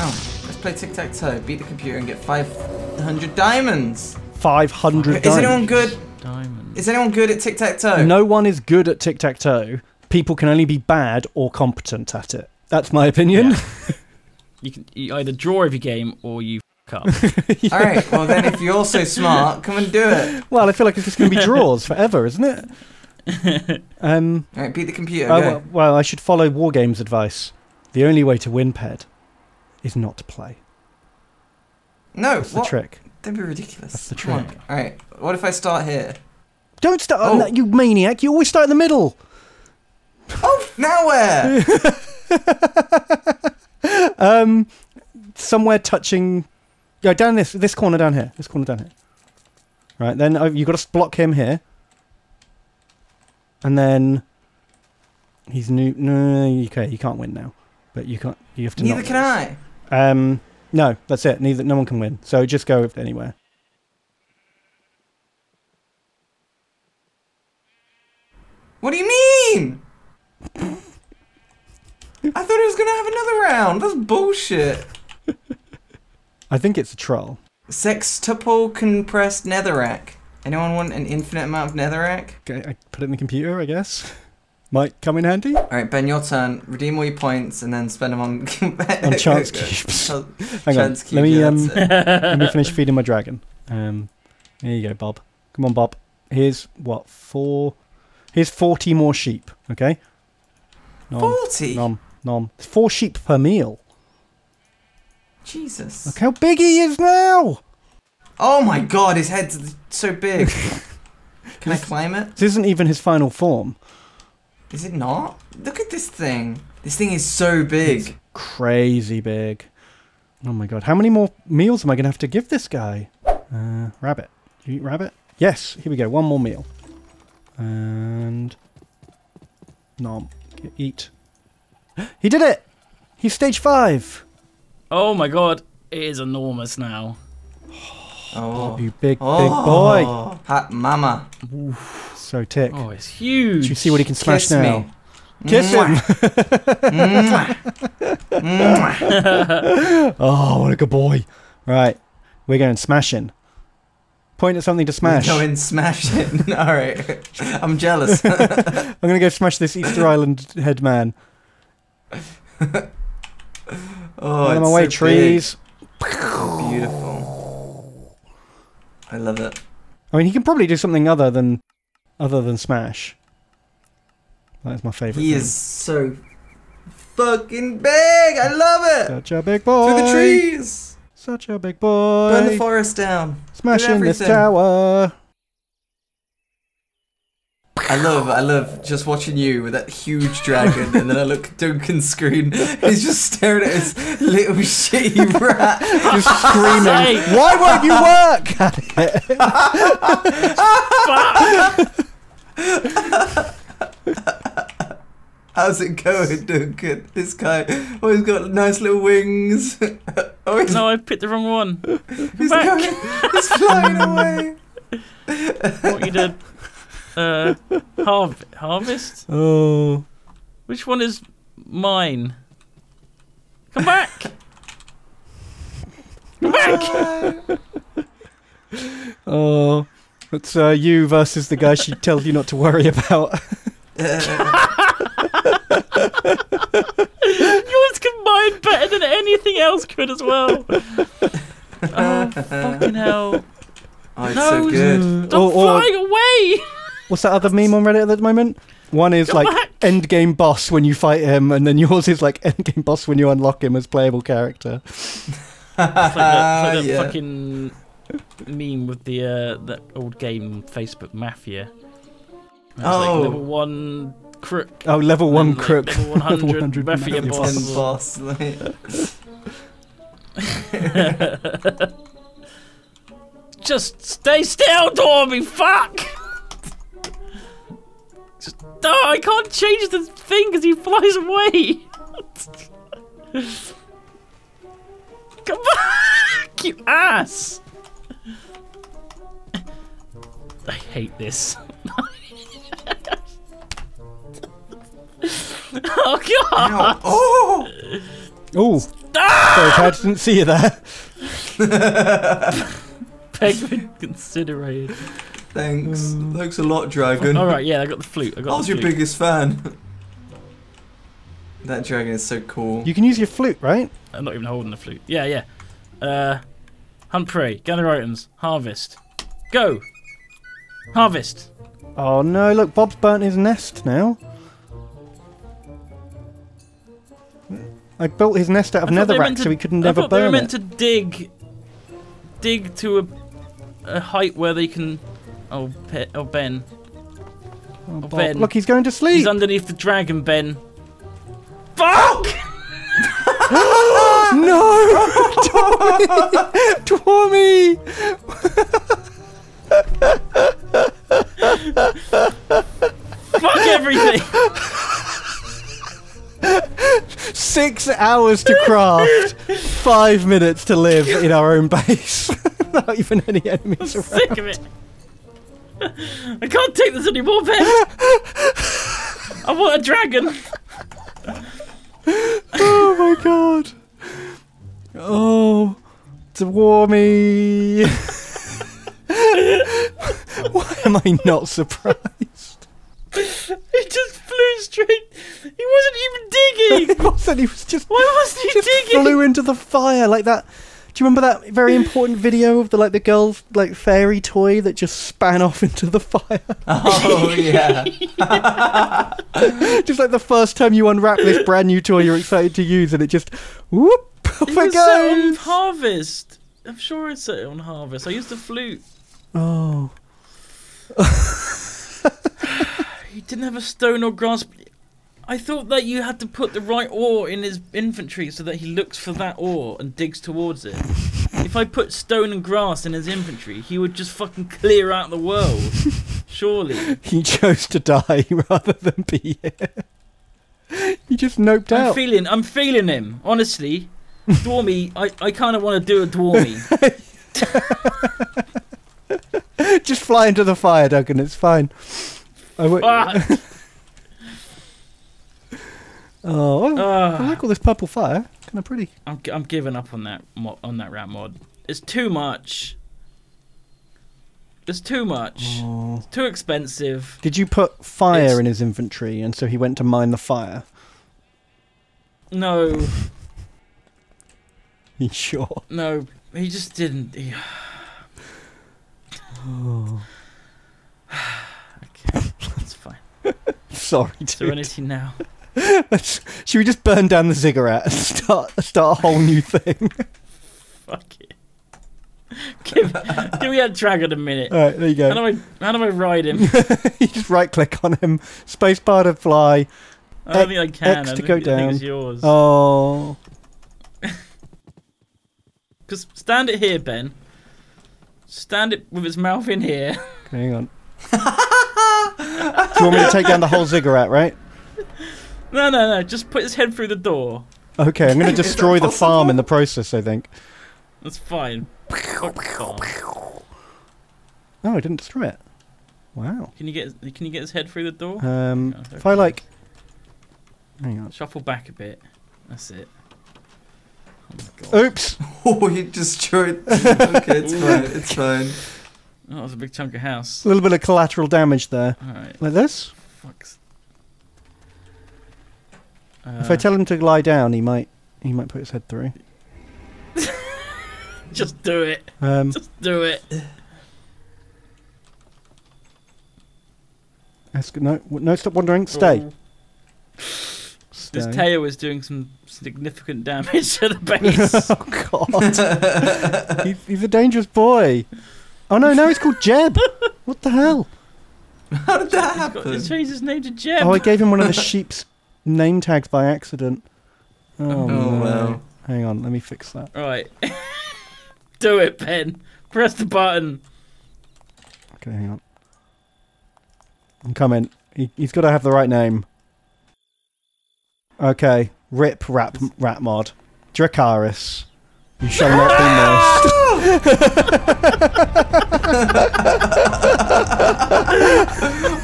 Oh, let's play tic tac toe. Beat the computer and get 500 diamonds. 500 Is anyone good? Diamond. Is anyone good at tic tac toe? No one is good at tic tac toe. People can only be bad or competent at it. That's my opinion. Yeah. You can you either draw every game or you f up. All right. Well, then, if you're so smart, come and do it. well, I feel like it's just going to be draws forever, isn't it? Um, All right. Beat the computer. oh, well, well, I should follow Wargame's advice. The only way to win Ped is not to play. no. That's the trick. Don't be ridiculous. That's the Come on. trick. All right. What if I start here? Don't start Oh. that, you maniac. You always start in the middle. Oh, now where? Um, somewhere touching. Go down this this corner down here. This corner down here. Right then, uh, you got to block him here. And then he's new. No, okay, you can't win now. But you can't. You have to. Neither can lose. I. Um, no, that's it. Neither. No one can win. So just go anywhere. What do you mean? I thought it was gonna have another round. That's bullshit. I think it's a troll. Sextuple compressed netherrack. Anyone want an infinite amount of netherrack? Okay, I put it in the computer, I guess. Might come in handy. All right, Ben, your turn. Redeem all your points and then spend them on On chance cubes. Chance Hang on. cubes, Let me yeah, um. Let me finish feeding my dragon. Um, here you go, Bob. Come on, Bob. Here's what four. Here's forty more sheep. Okay. Nom, Forty. nom, nom. Four sheep per meal. Jesus. Look how big he is now. Oh my God, his head's so big. Can I climb it? This isn't even his final form. Is it not? Look at this thing. This thing is so big. Crazy big. Oh my god. How many more meals am I gonna have to give this guy? Uh, rabbit. Do you eat rabbit? Yes. Here we go. One more meal. And nom. Eat. He did it. He's stage five. oh my god, it is enormous now. Oh. You big, big Oh. boy. Hot mama. So tick. Oh, it's huge. You see what he can smash Kiss now? me. Kiss him. Mm. Mwah. Oh, what a good boy. Right. We're going smashing. Point at something to smash. Go and smash it. All right. I'm jealous. I'm going to go smash this Easter Island head man. Oh, Out of it's my way, so trees. Beautiful. I love it. I mean, he can probably do something other than other than smash. That's my favourite. He thing. is so fucking big. I love it. such a big boy. Through the trees. Such a big boy. Burn the forest down. Smashing this tower. I love, I love just watching you with that huge dragon, and then I look at Duncan's screen. He's just staring at his little shitty rat. Just screaming. Why won't you work at it? How's it going, Duncan? This guy, oh, he's got nice little wings. oh, No, I picked the wrong one. he's, back. going, he's flying away. What you did? Uh, harv- harvest. Oh. Which one is mine? Come back! Come back! Oh. It's uh, you versus the guy she tells you not to worry about. Yours combined better than anything else could as well. Oh fucking hell! Oh, it's No, so good. Stop Or- or- flying away! What's that other meme on Reddit at the moment? One is Go like back. end game boss when you fight him, and then yours is like end game boss when you unlock him as playable character. It's like that, it's like that Yeah. fucking meme with the uh, that old game Facebook Mafia. Oh. like level one crook. Oh, level one like, crook. Level 100, 100 Mafia Mafia boss. Boss. Just stay still, Dwormie. Fuck. Just, no, I can't change the thing because he flies away. Come back, you ass. I hate this. oh god! Ow. Oh! Oh, Sorry, Chad, didn't see you there. Penguin considerated. Thanks. Thanks a lot, Dragon. All right, yeah, I got the flute. I got I was the your flute. biggest fan. that dragon is so cool. You can use your flute, right? I'm not even holding the flute. Yeah, yeah. Uh, hunt prey, gather items, harvest. Go. Harvest. Oh no, look, Bob's burnt his nest now. I built his nest out of I thought they were netherrack meant so to- he could I never thought they were meant it. to dig, dig to a, a height where they can. Oh, Pe- oh Ben, Oh. Ben. Look, he's going to sleep. he's underneath the dragon. Ben. Fuck! no! Tommy! Fuck everything! Six hours to craft, five minutes to live in our own base. Without even any enemies I'm around. sick of it. I can't take this anymore, Ben. I want a dragon. Oh my god. Oh, Dwormie. Why am I not surprised? He straight. He wasn't even digging. It wasn't. He was just. Why wasn't he just digging? flew into the fire like that. Do you remember that very important video of the like the girl's like fairy toy that just span off into the fire? Oh yeah. just like the first time you unwrap this brand new toy you're excited to use, and it just whoop off It it was set on goes. harvest. I'm sure it's set on harvest. I used the flute. Oh, He didn't have a stone or grass. I thought that you had to put the right ore in his infantry so that he looks for that ore and digs towards it. if I put stone and grass in his infantry, he would just fucking clear out the world. Surely. he chose to die rather than be here. He just noped out. I'm feeling I'm feeling him, honestly. Dwormie, I, I kinda wanna do a Dwormie. just fly into the fire, Duncan. It's fine. I w- Fuck. oh, I Ah. like all this purple fire. Kind of pretty. I'm, I'm giving up on that on that rat mod. It's too much. It's too much. Oh. Too expensive. Did you put fire It's- in his inventory, and so he went to mine the fire? No, You sure? no, he just didn't. He... Oh. okay, that's fine. Sorry, Serenity now. Should we just burn down the ziggurat and start start a whole new thing? Fuck it. Give, give me that dragon a minute. All right, there you go. How do I how do I ride him? you just right click on him, spacebar to fly. I don't think I can. X I to think- go I think it's down. yours. Oh, Because stand it here, Ben. Stand it with its mouth in here. okay, hang on. Do you want me to take down the whole ziggurat, right? No, no, no. Just put his head through the door. Okay, I'm going to destroy the farm in the process. I think. That's fine. Fuck the farm. Oh, I didn't destroy it. Wow. Can you get Can you get his head through the door? Um, Oh, if I like, hang on. Shuffle back a bit. That's it. Oh my god. Oops. Oh, you destroyed. Okay, it's fine. It's fine. Oh, that was a big chunk of house. A little bit of collateral damage there. Alright. Like this. Fucks. if I Uh, tell him to lie down, he might he might put his head through. Just do it. Um, Just do it. no, no, stop wandering. Stay. Oh, Stay. This tail is doing some significant damage to the base. oh God. he's, he's a dangerous boy. Oh no, now he's called Jeb. What the hell? How did that He's got- happen? He's changed his name to Jeb. Oh, I gave him one of the sheep's name tags by accident. Oh, Oh, no. wow. Hang on, let me fix that. Right. do it, Ben. Press the button. Okay, hang on. I'm coming. He, he's got to have the right name. Okay, Rip Rap Rat Mod. Dracarys. You shall not be missed.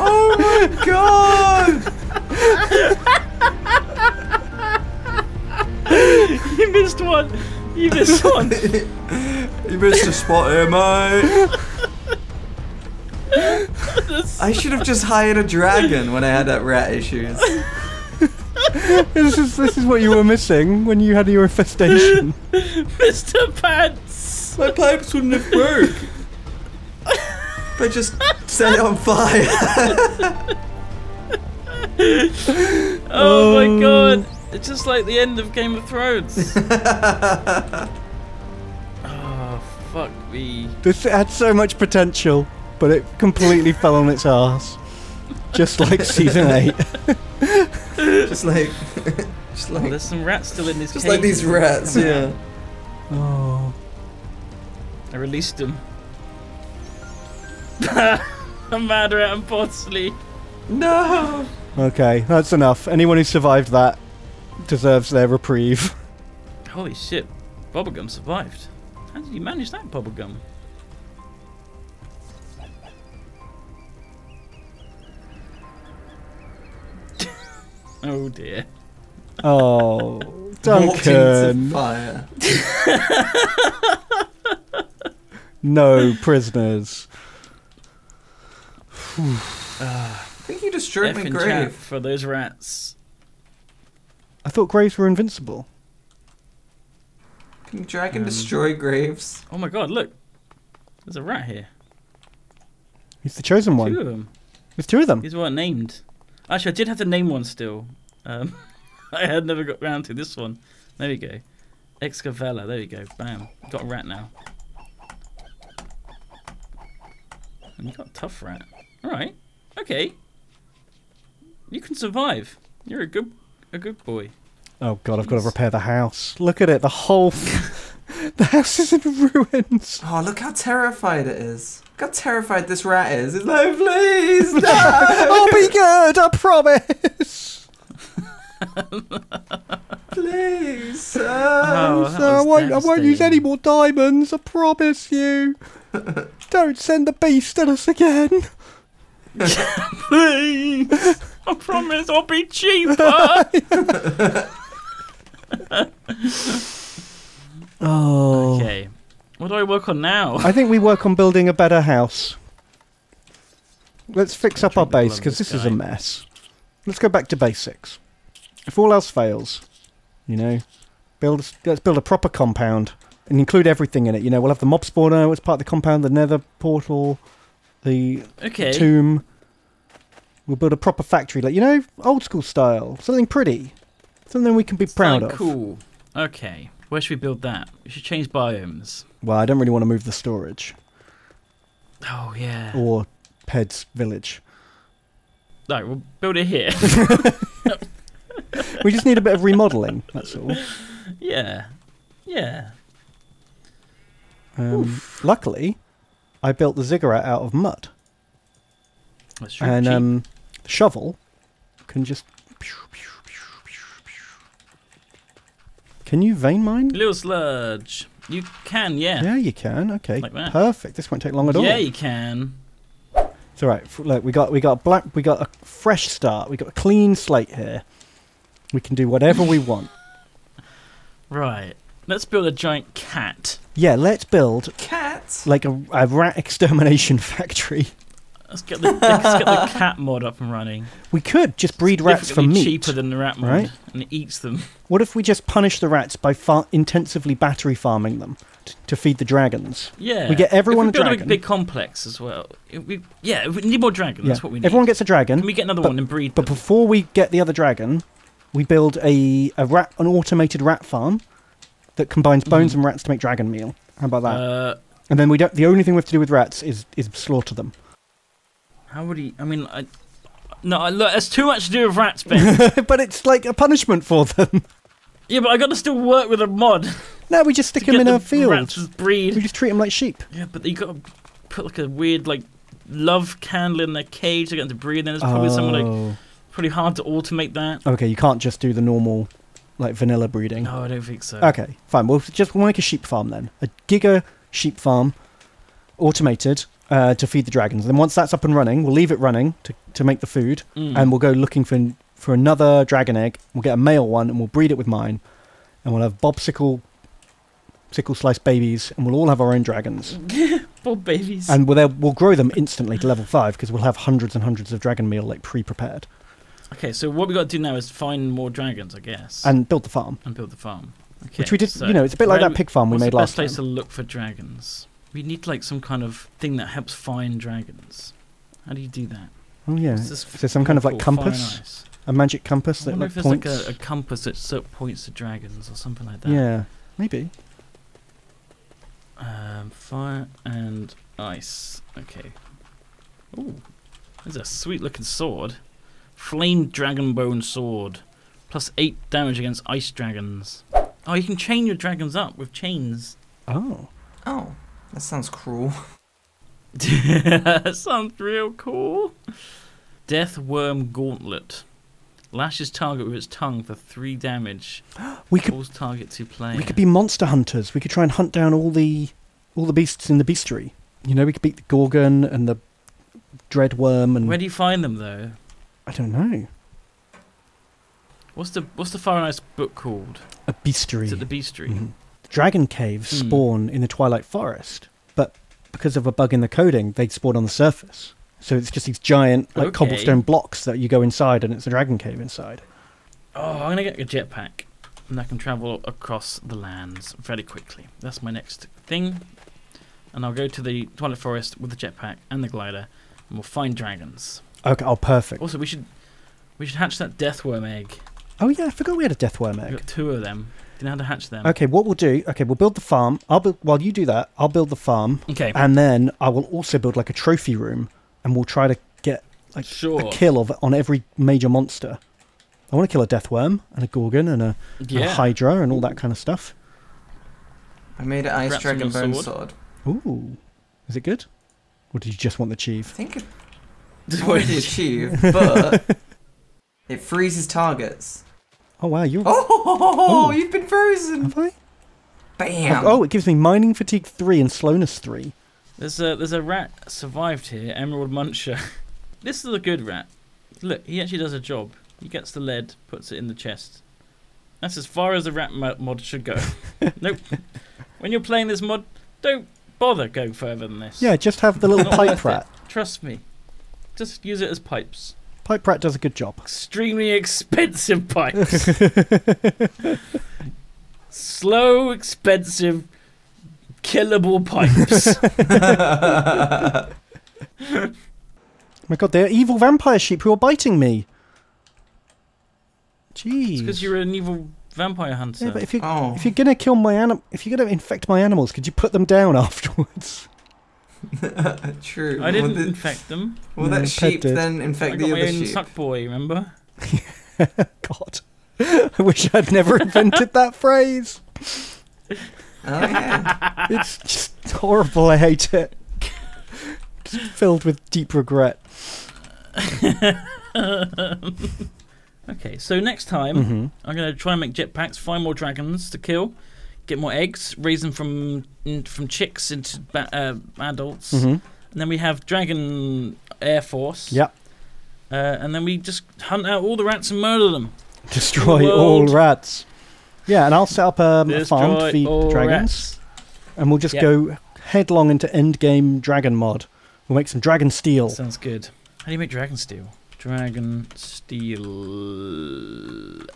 Oh my god! You missed one. You missed one. you missed a spot here, mate. I should have just hired a dragon when I had that rat issues. this is this is what you were missing when you had your infestation. Mr. Pants. My pipes wouldn't have broke. if I just set it on fire. Oh my Oh. god. It's just like the end of Game of Thrones. oh, fuck me. This had so much potential, but it completely fell on its ass. Just like season eight. just like, just Oh, like, there's some rats still in this just cage. like these rats. Yeah. Oh. I released them. I'm mad rat and Potsley. No. Okay, that's enough. Anyone who survived that deserves their reprieve. Holy shit. Bubblegum survived. How did you manage that, Bubblegum? oh dear. Oh, Walked into Duncan. fire. No prisoners. I think you destroyed my grave. for those rats. I thought graves were invincible. Can dragon Um, destroy graves? Oh my god, look. There's a rat here. He's the chosen one. Two one. of them. There's two of them. These weren't named. Actually, I did have to name one still. Um, I had never got round to this one. There we go. Excavella. There we go. Bam. Got a rat now. And you got a tough rat. All right. Okay. You can survive. You're a good, a good boy. Oh god, I've got to repair the house. Look at it. The whole. the house is in ruins. Oh, look how terrified it is. Look how terrified this rat is. It's like, please, no! I'll be good. I promise. please, sir. Oh, that So I won't. I won't use any more diamonds. I promise you. Don't send the beast at us again. Please. I promise I'll be cheaper. Oh. okay. What do I work on now? I think we work on building a better house. Let's fix up our Drink the blood base because this this is a mess. Let's go back to basics. If all else fails, you know, build let's build a proper compound and include everything in it. You know, we'll have the mob spawner as part of the compound, the Nether portal, the Okay. tomb. We'll build a proper factory, like you know, old school style, something pretty, something we can be proud of. Cool. Okay. Where should we build that? We should change biomes. Well, I don't really want to move the storage Oh yeah. or Ped's village. Right, we'll build it here. We just need a bit of remodeling. That's all. yeah. Yeah. Um, luckily, I built the ziggurat out of mud, That's true. and um, the shovel can just. Can you vein mine? Little sludge. You can, yeah. Yeah, you can. Okay, Like that. perfect. This won't take long at all. Yeah, you can. It's all right. Look, we got we got black. We got a fresh start. We got a clean slate here. We can do whatever we want. Right. Let's build a giant cat. Yeah, let's build Cat. like a, a rat extermination factory. Let's get the let's get the cat mod up and running. We could just breed rats for meat. cheaper than the rat mod, right? and it eats them. What if we just punish the rats by far- intensively battery farming them t- to feed the dragons? Yeah. We get everyone if a we build dragon. a big complex as well. We, yeah, we need more dragons. That's what we need. Everyone gets a dragon, Can we get another but- one and breed but them? before we get the other dragon, we build a, a rat an automated rat farm that combines bones Mhm. and rats to make dragon meal. How about that? Uh, and then we don't. The only thing we have to do with rats is is slaughter them. how would he? I mean, I, no, I, look, there's too much to do with rats, Ben. but it's like a punishment for them. yeah, but I got to still work with a mod. no, we just stick them in the a field. Rats breed. We just treat them like sheep. Yeah, but you got to put like a weird like love candle in their cage to get them to breathe. Then it's probably someone like Oh. pretty hard to automate that. Okay, you can't just do the normal, like vanilla breeding. No, I don't think so. Okay, fine. We'll just we'll make a sheep farm then. A giga sheep farm, automated, uh, to feed the dragons. And Then once that's up and running, we'll leave it running to, to make the food, Mm. and we'll go looking for for another dragon egg. We'll get a male one, and we'll breed it with mine. and we'll have Bobsicle, sickle slice babies, and we'll all have our own dragons. Poor babies. And we'll, we'll grow them instantly to level five because we'll have hundreds and hundreds of dragon meal like pre-prepared okay, so what we got to do now is find more dragons, I guess, and build the farm, and build the farm. Okay, which we did. so you know, it's a bit like where that pig farm we what's made the last best place to look for dragons? We need like some kind of thing that helps find dragons. How do you do that? Oh yeah, What's this is there some kind of like cool, fire and compass, ice? a magic compass I that wonder like if there's points? like a, a compass that sort of points to dragons or something like that. yeah, maybe. Um, fire and ice. Okay. Ooh, there's a sweet looking sword. Flame dragon bone sword. Plus eight damage against ice dragons. Oh, you can chain your dragons up with chains. Oh, Oh, that sounds cruel. that sounds real cool. Death worm gauntlet. Lashes target with its tongue for three damage. we could Pulls target to player. we could be monster hunters. We could try and hunt down all the all the beasts in the bestiary. You know, we could beat the gorgon and the dread worm and Where do you find them though? I don't know What's the What's the Fire and Ice book called? a bestiary. Is it the Beastry? Mhm. Dragon caves Hmm. spawn in the Twilight Forest, but because of a bug in the coding, they spawn on the surface. So it's just these giant like Okay. cobblestone blocks that you go inside, and it's a dragon cave inside. Oh, I'm gonna get a jetpack, and I can travel across the lands very quickly. That's my next thing, and I'll go to the Twilight Forest with the jetpack and the glider, and we'll find dragons. Okay, oh perfect. Also, we should we should hatch that deathworm egg. Oh yeah, I forgot we had a deathworm We've egg. got two of them. Do you know how to hatch them? Okay, what we'll do? Okay, we'll build the farm. I'll build while you do that. I'll build the farm, Okay. and then I will also build like a trophy room, and we'll try to get like sure. a kill of on every major monster. I want to kill a deathworm and a gorgon and a, and a hydra and all that kind of stuff. I made an ice Perhaps dragon your bone sword? sword. Ooh, is it good? Or did you just want the chief? I chief? think it's already achieved, but it freezes targets. Oh wow, you Oh, Oh. you've been frozen! have I? Bam! Oh, it gives me mining fatigue three and slowness three. There's a there's a rat survived here, Emerald Muncher. this is a good rat. Look, he actually does a job. He gets the lead, puts it in the chest. That's as far as a rat mo- mod should go. nope. When you're playing this mod, don't bother going further than this. Yeah, just have the little pipe worth rat. Trust me. Just use it as pipes. Pipe rat does a good job. Extremely expensive pipes. Slow, expensive, killable pipes. my god, they're evil vampire sheep who are biting me. It's Jeez. because you're an evil vampire hunter. yeah, but if you oh, if you're gonna kill my anim, if you're gonna infect my animals, could you put them down afterwards? I true. will, didn't the- infect them. will No, that Ped sheep did. then I infect got the my other own sheep? suck boy, remember? God, I wish I'd never invented that phrase. Oh yeah. It's just horrible. I hate it. Just filled with deep regret. Okay, so next time hmm I'm gonna try and make jetpacks, find more dragons to kill, get more eggs, raise them from from chicks into ba- uh, adults, hmm and then we have dragon air force. Yep. Uh, and then we just hunt out all the rats and murder them. Destroy all rats. Yeah, and I'll set up um, a farm to feed all dragons, rats. and we'll just Yep. go headlong into end game dragon mod. We'll make some dragon steel. Sounds good. How do you make dragon steel? Dragon steel.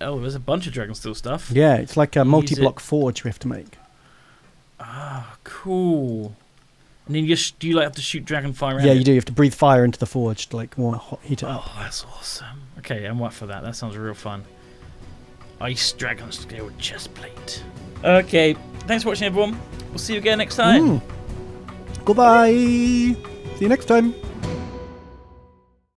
Oh, there's a bunch of dragon steel stuff. Yeah, it's like a multi-block forge we have to make. Ah, cool. And then you sh- do you like have to shoot dragon fire? Yeah, it? you do. You have to breathe fire into the forge to like warm, hot, heat it up. Oh, that's awesome. Okay, I'm up for that. That sounds real fun. Ice dragon steel chest plate. Okay, thanks for watching, everyone. We'll see you again next time. Mm. Goodbye. See you next time.